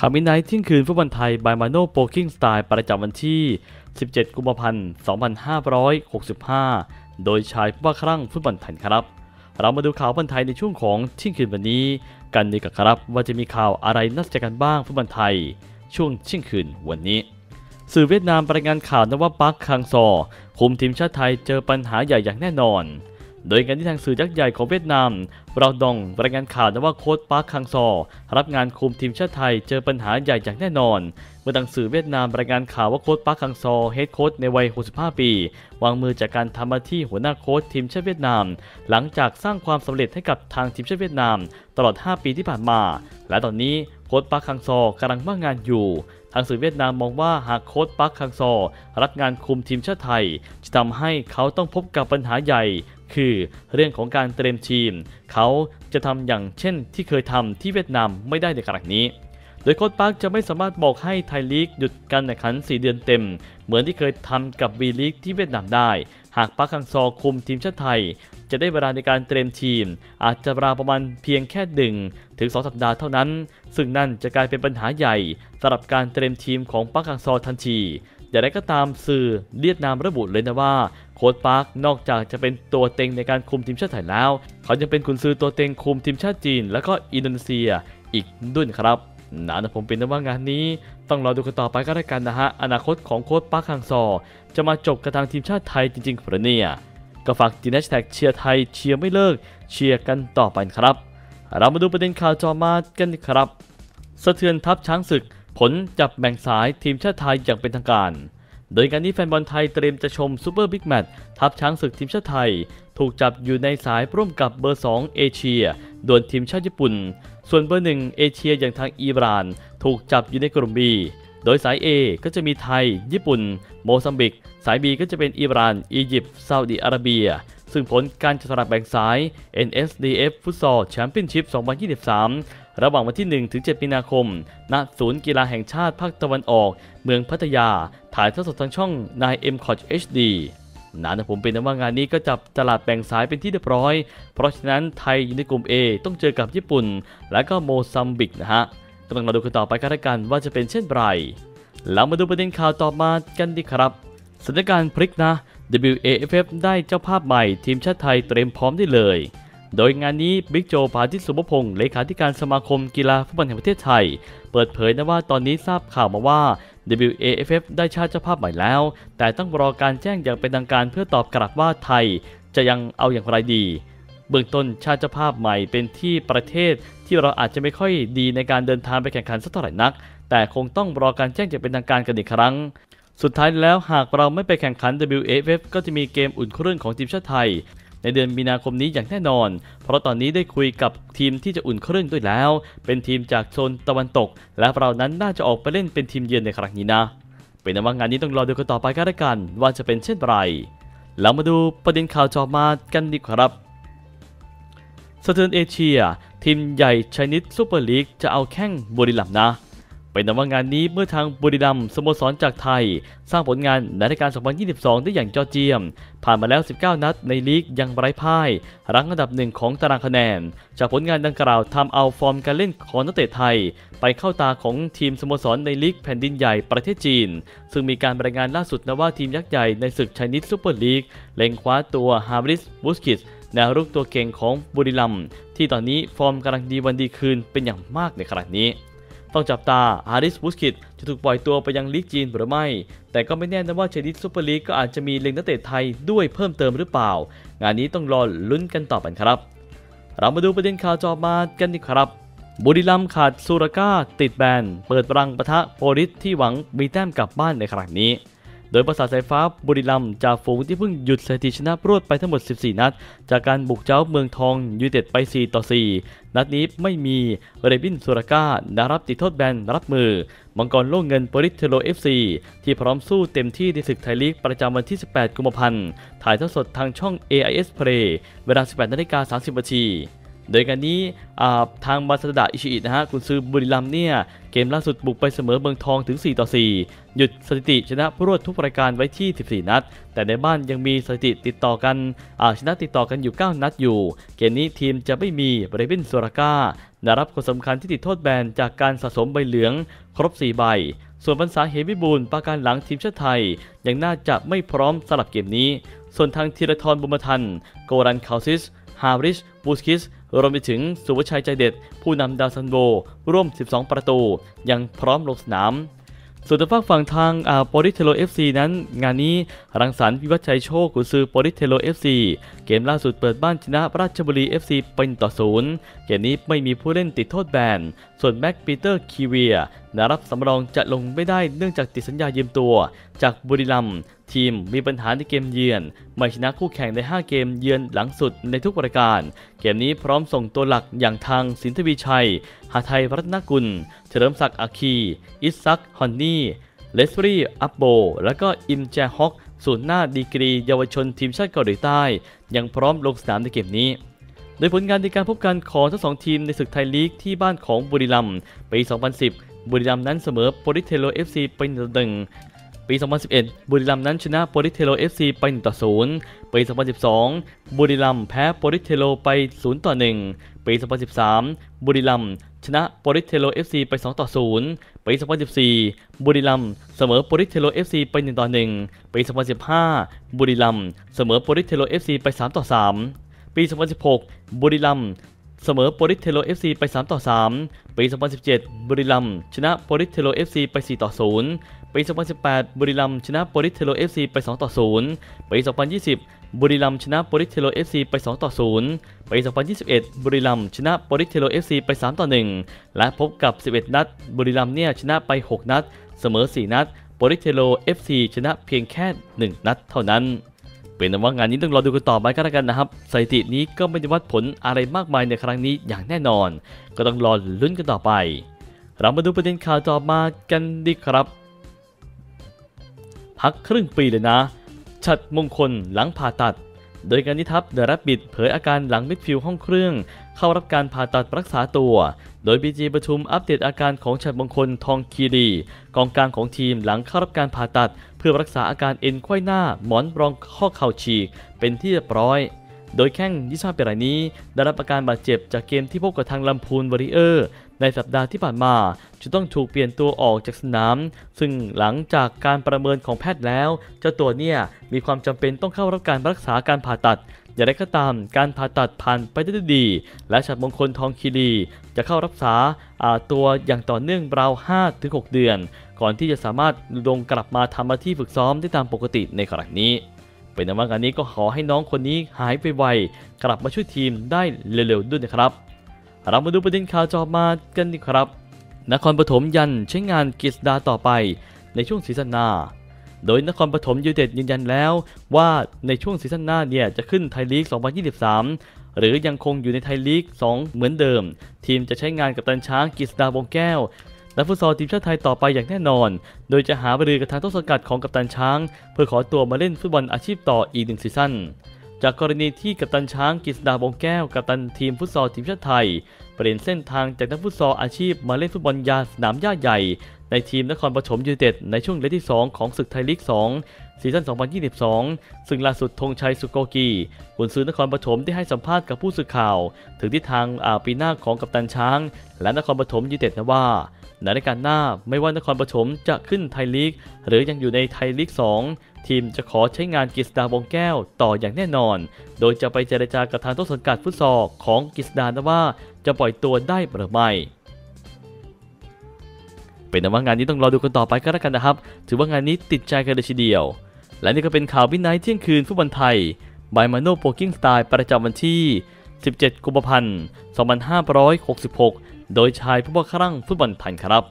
ข่าว midnight เที่ยงคืนฟุตบอลไทย by มาโนโพลกิ้งสไตล์ประจำวันที่ 17 กุมภาพันธ์ 2565 โดยชายผู้ว่าครั่งฟุตบอลไทยครับ เรามาดูข่าวฟุตบอลไทยในช่วงของเที่ยงคืนวันนี้ กันดีกว่าครับว่าจะมีข่าวอะไรน่าสนใจกันบ้างฟุตบอลไทย ช่วงเที่ยงคืนวันนี้ สื่อเวียดนามรายงานข่าวนะว่าปาร์คฮังซอคุมทีมชาติไทยเจอปัญหาใหญ่อย่างแน่นอน โดยการที่ทางสื่อยักษ์ใหญ่ของเวียดนามเราดองรายงานข่าวนะว่าโค้ชปาร์คฮังซอ รับงานคุมทีมชาติไทยเจอปัญหาใหญ่อย่างแน่นอน เมื่อทางสื่อเวียดนามรายงานข่าวว่าโค้ชปาร์คฮังซอเฮดโค้ชในวัย 65 ปี วางมือจากการทำหน้าที่หัวหน้าโค้ชทีมชาติเวียดนาม หลังจากสร้างความสำเร็จให้กับทางทีมชาติเวียดนาม ตลอด 5 ปีที่ผ่านมา และตอนนี้โค้ชปาร์คฮังซอกำลังว่างงานอยู่ทางสื่อเวียดนามมองว่าหากโค้ชปาร์คฮังซอรับงานคุมทีมชาติไทย จะทำให้เขาต้องพบกับปัญหาใหญ่ คือเรื่องของการเตรียมทีม เขาจะทำอย่างเช่นที่เคยทำที่เวียดนามไม่ได้ในครั้งนี้ โดยโค้ชปักจะไม่สามารถบอกให้ไทยลีกหยุดการแข่งขัน 4 เดือนเต็ม เหมือนที่เคยทำกับวีลีกที่เวียดนามได้ หากปักคังซอคุมทีมชาติไทย จะได้เวลาในการเตรียมทีม อาจจะเวลาประมาณเพียงแค่หนึ่งถึง 2 สัปดาห์เท่านั้น ซึ่งนั่นจะกลายเป็นปัญหาใหญ่สำหรับการเตรียมทีมของปักคังซอทันที อย่างไรก็ตามสื่อเวียดนามระบุเลยนะว่าโค้ชปาร์คนอกจากจะเป็นตัวเต็งในการคุมทีมชาติไทยแล้ว เขายังเป็นกุนซือตัวเต็งคุมทีมชาติจีน และก็อินโดนีเซียอีกด้วยครับนะนะผมเป็นนะว่างานนี้ ต้องรอดูกันต่อไปก็แล้วกันนะฮะ อนาคตของโค้ชปาร์คฮังซอ จะมาจบกับทางทีมชาติไทยจริงๆหรือเนี่ยก็ฝากติดแฮชแท็กเชียร์ไทยเชียร์ไม่เลิกเชียร์กันต่อไปครับ เรามาดูประเด็นข่าวต่อมากันครับ สะเทือนทัพช้างศึก ผลจับแบ่งสายทีมชาติไทยอย่างเป็นทางการ โดยการนี้แฟนบอลไทยเตรียมจะชม super big match ทัพช้างศึกทีมชาติไทย ถูกจับอยู่ในสายร่วมกับเบอร์ 2 เอเชียดวลทีมชาติญี่ปุ่น ส่วนเบอร์ 1 เอเชียอย่างทางอิหร่าน ถูกจับอยู่ในกลุ่ม B โดยสาย A ก็จะมีไทย ญี่ปุ่น โมซัมบิก สาย B ก็จะเป็นอิหร่าน อียิปต์ซาอุดิอาระเบีย ซึ่งผลการจับสลากแบ่งสาย NSDF ฟุตซอลแชมเปี้ยนชิพ 2023 ระหว่างวันที่1ถึง7มีนาคม ณ ศูนย์กีฬาแห่งชาติภาคตะวันออก เมืองพัทยา ถ่ายทอดสดทางช่อง 9M c o t HD นะนะผมเป็นนะว่างานนี้ก็จับตลาดแบ่งสายเป็นที่เรียบร้อย เพราะฉะนั้นไทยอยู่ในกลุ่ม A ต้องเจอกับญี่ปุ่น และก็โมซัมบิกนะฮะก็ต้องมาดูกันต่อไปกันละกันว่าจะเป็นเช่นไร แล้วมาดูประเด็นข่าวต่อมากันดีครับสถานการณ์พลิกนะ WAFF ได้เจ้าภาพใหม่ทีมชาติไทยเตรียมพร้อมได้เลย โดยงานนี้บิ๊กโจพาทิตสุภพงศ์เลขาธิการสมาคมกีฬาฟุตบอลแห่งประเทศไทย เปิดเผยนะว่าตอนนี้ทราบข่าวมาว่า WAFF ได้ชาติเจ้าภาพใหม่แล้ว แต่ต้องรอการแจ้งอย่างเป็นทางการเพื่อตอบกลับว่าไทย จะยังเอาอย่างไรดี เบื้องต้นชาติเจ้าภาพใหม่เป็นที่ประเทศที่เราอาจจะไม่ค่อยดีในการเดินทางไปแข่งขันสักเท่าไหร่นัก แต่คงต้องรอการแจ้งอย่างเป็นทางการกันอีกครั้งสุดท้ายแล้วหากเราไม่ไปแข่งขัน WAFF ก็จะมีเกมอุ่นเครื่องของทีมชาติไทย ในเดือนมีนาคมนี้อย่างแน่นอน เพราะตอนนี้ได้คุยกับทีมที่จะอุ่นเครื่องด้วยแล้ว เป็นทีมจากโซนตะวันตก และเรานั้นน่าจะออกไปเล่นเป็นทีมเยือนในครั้งนี้นะ เป็นนะว่างานนี้ต้องรอดูกันต่อไปกันละกันว่าจะเป็นเช่นไรเรามาดูประเด็นข่าวต่อมากันดีกว่าครับสะเทือนเอเชีย ทีมใหญ่ Chinese Super League จะเอาแข้งบุรีรัมย์นะ เป็นนะว่างานนี้เมื่อทางบุรีรัมย์สโมสรจากไทย สร้างผลงานในรายการ 2022 ได้อย่างยอดเยี่ยม ผ่านมาแล้ว 19 นัดในลีกยังไร้พ่าย รั้งอันดับหนึ่งของตารางคะแนน จากผลงานดังกล่าวทำเอาฟอร์มการเล่นของนักเตะไทย ไปเข้าตาของทีมสโมสรในลีกแผ่นดินใหญ่ประเทศจีน ซึ่งมีการรายงานล่าสุดนะว่าทีมยักษ์ใหญ่ในศึก Chinese Super League เล็งคว้าตัวฮาริส วุชคิชแนวรุกตัวเก่งของบุรีรัมย์ที่ตอนนี้ฟอร์มกำลังดีวันดีคืนเป็นอย่างมากในขณะนี้ ต้องจับตาฮาริส วุชคิชจะถูกปล่อยตัวไปยังลีกจีนหรือไม่ แต่ก็ไม่แน่นะว่า Chinese Super League ก็อาจจะมีเล็งนักเตะไทยด้วยเพิ่มเติมหรือเปล่า งานนี้ต้องรอลุ้นกันต่อไปครับ เรามาดูประเด็นข่าวต่อมากันดีครับบุรีรัมย์ขาดสุลาก้าติดแบน เปิดรังปะทะโปลิศที่หวังมีแต้มกลับบ้านในครั้งนี้ โดยปราสาทสายฟ้าบุรีรัมย์จ่าฝูงที่เพิ่งหยุดสถิติชนะรวดไปทั้งหมด 14 นัด จากการบุกเจ๊าเมืองทองยูไนเต็ดไป 4 ต่อ 4 นัดนี้ไม่มีเรบินสุลาก้า แนวรับติดโทษแบนรับมือ มังกรโล่เงินโปลิศ เทโร FC ที่พร้อมสู้เต็มที่ในศึกไทยลีกประจำวันที่ 18 กุมภาพันธ์ ถ่ายทอดสดทางช่อง AIS Play เวลา 18นาฬิกา30นาที โดยการนี้ทางมาซาทาดะ อิชิอินะฮะกุนซือบุรีรัมย์เนี่ยเกมล่าสุดบุกไปเสมอเมืองทองถึง 4 ต่อ 4 หยุดสถิติชนะรวดทุกรายการไว้ที่ 14 นัด แต่ในบ้านยังมีสถิติติดต่อกันชนะติดต่อกันอยู่ 9 นัดอยู่ เกมนี้ทีมจะไม่มีเรบิน สุลาก้า แนวรับคนสำคัญที่ติดโทษแบนจากการสะสมใบเหลืองครบ 4 ใบ ส่วนพรรษาเหมวิบูลย์ ปราการหลังทีมชาติไทย ยังน่าจะไม่พร้อมสำหรับเกมนี้ ส่วนทางธีราทรบุญมาทัน โกรัน เคาซิช ฮาริส วุชคิชรวมไปถึงศุภชัยใจเด็ด ผู้นำดาวซัลโวร่วม 12 ประตู ยังพร้อมลงสนามส่วนทางฝั่งฝั่งทางอาโปริเทโล FC นั้น งานนี้รังสรรค์วิวัฒชัยโชคกุซือโปริเทโล FC เกมล่าสุดเปิดบ้านชนะราชบุรี FC หนึ่งต่อศูนย์เกมนี้ไม่มีผู้เล่นติดโทษแบน ส่วนแม็กซ์ปีเตอร์ ครีวัก แนวรับสำรองจะลงไม่ได้เนื่องจากติดสัญญายืมตัว จากบุรีรัมย์ ทีมมีปัญหาในเกมเยือน ไม่ชนะคู่แข่งใน 5 เกมเยือนหลังสุดในทุกรายการ เกมนี้พร้อมส่งตัวหลักอย่างทางสินทวีชัย หทัยรัตนกุล เฉลิมศักดิ์ อักขี ไอแซค ฮอนนี่ เลสลี่ อาโบลห์ และก็อิมแจฮยอกศูนย์หน้าดีกรี เยาวชนทีมชาติเกาหลีใต้ ยังพร้อมลงสนามในเกมนี้โดยผลงานในการพบกันของทั้งสองทีมในศึกไทยลีกที่บ้านของบุรีรัมย์ปี 2010 บุรีรัมย์นั้นเสมอโปริเทโล FC ไป1ต่อ1 ปี 2011 บุรีรัมย์นั้นชนะโปริเทโล FC ไป 1 ต่อ 0 ปี 2012 บุรีรัมย์แพ้โปลิศ เทโรไป 0 ต่อ 1 ปี 2013 บุรีรัมย์ชนะโปริเทโล FC ไป 2 ต่อ 0 ปี 2014 บุรีรัมย์เสมอโปริเทโล FC ไป 1 ต่อ 1 ปี 2015 บุรีรัมย์เสมอโปริเทโล FC ไป 3 ต่อ 3 ปี 2016 บุรีรัมย์เสมอโปริเทโล FC ไป 3 ต่อ 3 ปี 2017 บุรีรัมย์ชนะโปริเทโล FC ไป 4 ต่อ 0 ปี 2018 บุรีรัมย์ชนะโปริเทโล FC ไป 2 ต่อ 0 ปี 2020 บุรีรัมย์ชนะโปริเทโล FC ไป 2 ต่อ 0 ปี 2021 บุรีรัมย์ชนะโปริเทโล FC ไป 3 ต่อ 1 และพบกับ 11 นัด บุรีรัมย์เนี่ยชนะไป 6 นัด เสมอ 4 นัด โปริเทโล FC ชนะเพียงแค่ 1 นัดเท่านั้นเป็นว่างานนี้ต้องรอดูกันต่อไปก็แล้วกันนะครับสถิตินี้ก็ไม่ได้วัดผลอะไรมากมายในครั้งนี้อย่างแน่นอน ก็ต้องรอลุ้นกันต่อไป เรามาดูประเด็นข่าวต่อมากันดีครับ พักครึ่งปีเลยนะชัดมงคลหลังผ่าตัด โดยการนิทับเดรับบิดเผยอาการหลังมิดฟิลห้องเครื่อง เข้ารับการผ่าตัดรักษาตัว โดยบีจีประชุมอัปเดตอาการของชัดมงคลทองคีรีกองกลางของทีมหลังเข้ารับการผ่าตัด เพื่อรักษาอาการเอ็นไขว้หน้าหมอนรองข้อเข่าฉีกเป็นที่เรียบร้อย โดยแข้งยิชาเปรายนี้ ได้รับอาการบาดเจ็บจากเกมที่พบกับทางลำพูนวอริเออร์ ในสัปดาห์ที่ผ่านมาจะต้องถูกเปลี่ยนตัวออกจากสนาม ซึ่งหลังจากการประเมินของแพทย์แล้ว เจ้าตัวเนี่ยมีความจำเป็นต้องเข้ารับการรักษาการผ่าตัดอย่างไรก็ตามการผ่าตัดผ่านไปได้ด้วยดี และฉัดมงคลทองคีรีจะเข้ารักษาอ่าตัวอย่างต่อเนื่องราว 5-6 เดือน ก่อนที่จะสามารถลงกลับมาทำหน้าที่ฝึกซ้อมได้ตามปกติในครั้งนี้ เป็นนว่างานนี้ก็ขอให้น้องคนนี้หายไปไวกลับมาช่วยทีมได้เร็วๆด้วยนะครับ เรามาดูประเด็นข่าวต่อมากันดีครับ นครปฐมยันใช้งานกฤษดาต่อไปในช่วงซีซั่นหน้า โดยนครปฐมยูไนเต็ดยืนยันแล้วว่าในช่วงซีซั่นหน้าเนี่ยจะขึ้นไทยลีก 2023 หรือยังคงอยู่ในไทยลีก 2 เหมือนเดิม ทีมจะใช้งานกัปตันช้างกฤษดาวงแก้ว นักฟุตซอลทีมชาติไทยต่อไปอย่างแน่นอน โดยจะหารือกับทางต้นสังกัดของกัปตันช้าง เพื่อขอตัวมาเล่นฟุตบอลอาชีพต่ออีกหนึ่งซีซั่นจากกรณีที่กัปตันช้างกฤษดาวงแก้วกัปตันทีมฟุตซอลทีมชาติไทย เปลี่ยนเส้นทางจากนักฟุตซอลอาชีพมาเล่นฟุตบอลยาสนามหญ้าใหญ่ ในทีมนครปฐมยูไนเต็ดในช่วงเลกที่ 2 ของศึกไทยลีก 2 ซีซั่น 2022 ซึ่งล่าสุดธงชัยสุโกกีกุนซือนครปฐมได้ให้สัมภาษณ์กับผู้สื่อข่าว ถึงทิศทางอาปีหน้าของกัปตันช้าง และนครปฐมยูไนเต็ดนะว่า ในรายการหน้าไม่ว่านครปฐมจะขึ้นไทยลีก หรือยังอยู่ในไทยลีก 2 ทีมจะขอใช้งานกฤษดาวงแก้วต่ออย่างแน่นอน โดยจะไปเจรจากับทางต้นสังกัดฟุตซอลของกฤษดาว่าจะปล่อยตัวได้หรือไม่เป็นแต่ว่างานนี้ต้องรอดูกันต่อไปก็แล้วกันนะครับ ถือว่างานนี้ติดใจกันเลยทีเดียว และนี่ก็เป็นข่าววินัยเที่ยงคืนฟุตบอลไทย by มาโนโปกิ้งสไตล์ประจำวันที่ 17 กุมภาพันธ์ 2566 โดยชายผู้ว่าครั่งฟุตบอลไทยครับ